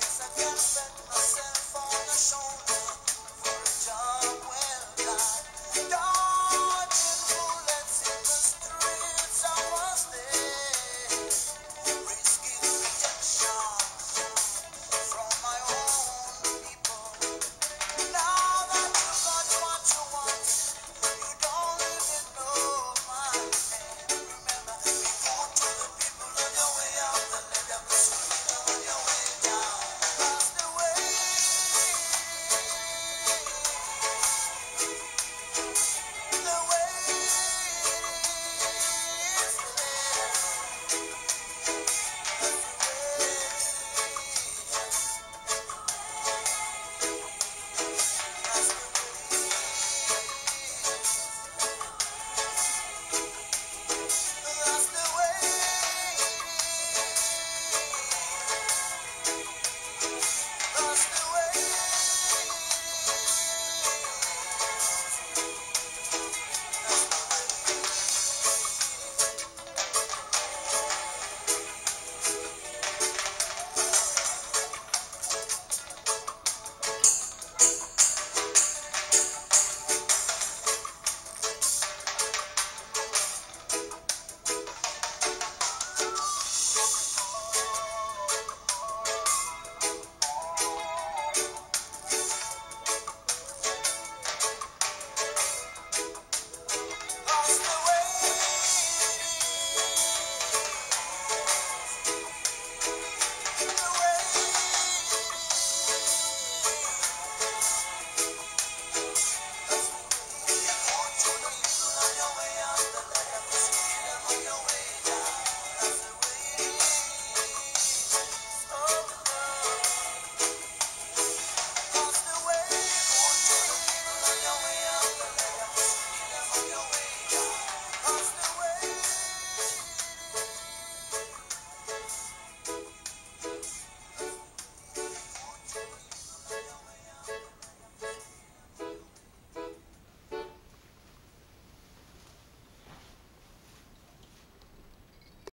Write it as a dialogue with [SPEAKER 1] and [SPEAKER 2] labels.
[SPEAKER 1] 'Cause I guess that